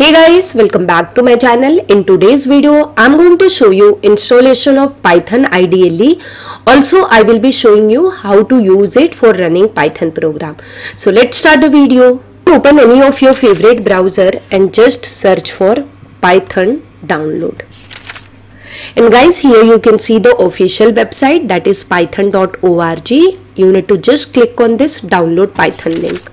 Hey guys, welcome back to my channel. In today's video, I'm going to show you installation of Python IDLE. Also, I will be showing you how to use it for running Python program. So let's start the video. Open any of your favorite browser and just search for Python download. And guys, here you can see the official website that is python.org. You need to just click on this download Python link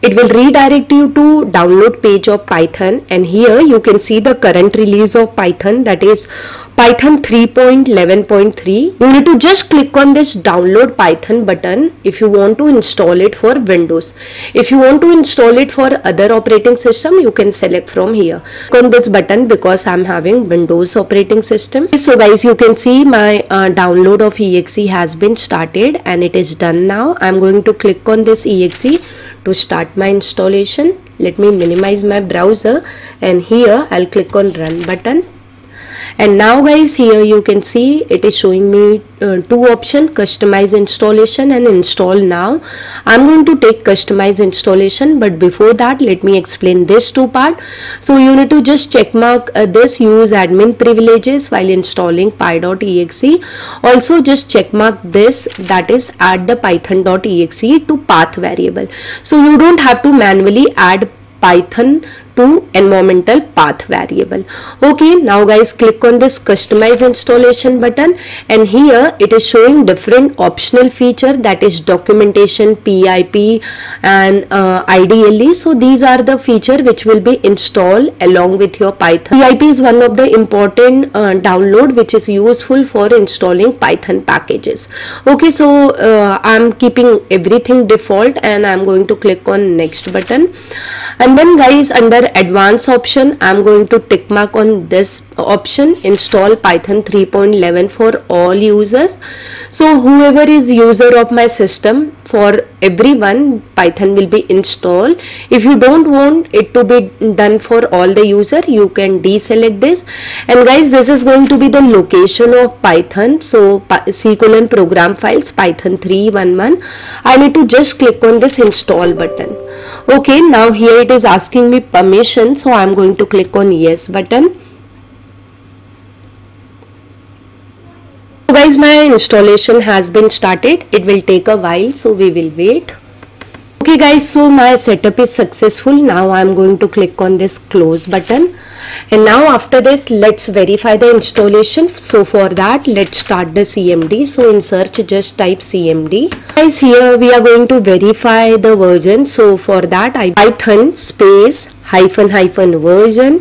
it will redirect you to download page of python and here you can see the current release of python that is python 3.11.3 you need to just click on this download python button if you want to install it for windows. If you want to install it for other operating system you can select from here. Click on this button because i'm having windows operating system. So guys you can see my uh, download of exe has been started and it is done now. I'm going to click on this exe to start my installation. Let me minimize my browser and here I'll click on run button and now guys here you can see it is showing me uh, two option customize installation and install now. I'm going to take customize installation but before that let me explain this two part. So you need to just check mark uh, this use admin privileges while installing py.exe also just check mark this that is add the python.exe to path variable. So you don't have to manually add python to environmental path variable. Okay now guys click on this customize installation button and here it is showing different optional feature that is documentation pip and uh, idle so these are the feature which will be installed along with your python. Pip is one of the important uh, download which is useful for installing python packages. Okay so uh, i'm keeping everything default and i'm going to click on next button. And then guys under advanced option. I'm going to tick mark on this option. Install python 3.11 for all users. So whoever is user of my system for everyone python will be installed. If you don't want it to be done for all the user you can deselect this. And guys this is going to be the location of python. So c colon program files python 311 i need to just click on this install button. Okay now here it is asking me permission so i'm going to click on yes button guys my installation has been started. It will take a while so we will wait. Okay guys so my setup is successful. Now i'm going to click on this close button. And now after this let's verify the installation. So for that let's start the cmd so in search just type cmd guys here we are going to verify the version. So for that i python space hyphen hyphen version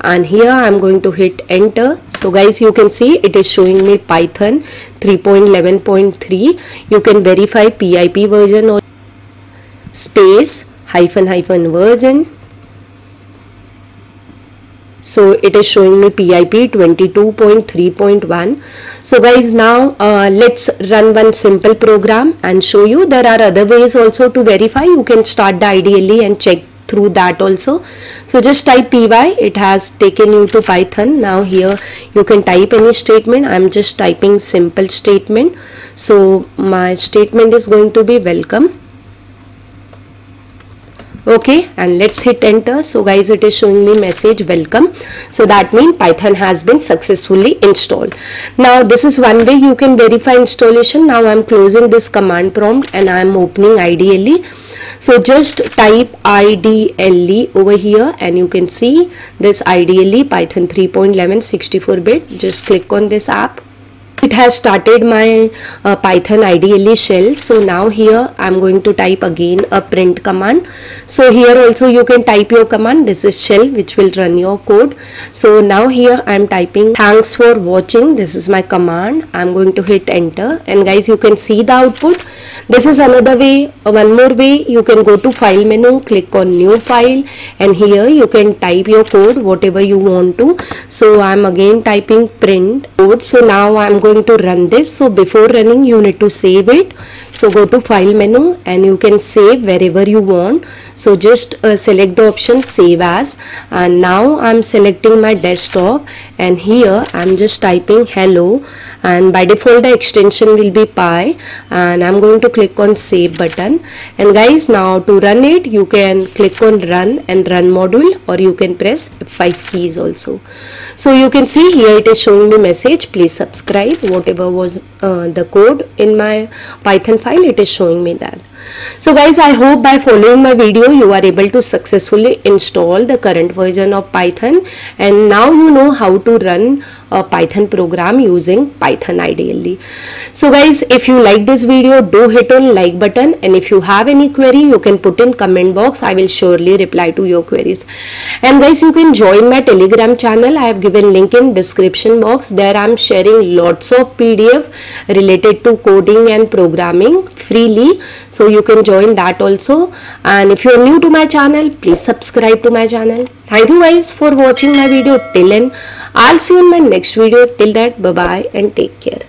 and here I'm going to hit enter. So guys you can see it is showing me Python 3.11.3 you can verify PIP version or space hyphen hyphen version. So it is showing me pip 22.3.1 so guys now uh, let's run one simple program and show you. There are other ways also to verify. You can start the IDLE and check through that also. So just type py it has taken you to python. Now here you can type any statement. I'm just typing simple statement. So my statement is going to be welcome. Okay and let's hit enter. So guys it is showing me message welcome. So that means python has been successfully installed. Now this is one way you can verify installation. Now i'm closing this command prompt and i'm opening idle so just type idle over here and you can see this idle python 3.11 64 bit. Just click on this app it has started my uh, python idle shell. So now here i'm going to type again a print command. So here also you can type your command. This is shell which will run your code. So now here i'm typing thanks for watching. This is my command. I'm going to hit enter. And guys you can see the output. This is another way uh, one more way. You can go to file menu click on new file. And here you can type your code whatever you want to. So i'm again typing print code. So now i'm going going to run this. So before running you need to save it. So go to file menu and you can save wherever you want. So just uh, select the option save as. And now I'm selecting my desktop and here I'm just typing hello. And by default the extension will be py. And I'm going to click on save button. And guys now to run it you can click on run and run module or you can press F5 keys also. So you can see here it is showing me message. Please subscribe whatever was uh, the code in my python file it is showing me that. So guys i hope by following my video you are able to successfully install the current version of python. And now you know how to run a python program using python IDLE. So guys if you like this video do hit on like button. And if you have any query you can put in comment box. I will surely reply to your queries. And guys you can join my telegram channel. I have given link in description box. There i am sharing lots of pdf related to coding and programming freely. So you can join that also. And if you are new to my channel please subscribe to my channel. Thank you guys for watching my video till then i'll see you in my next video. Till that bye bye and take care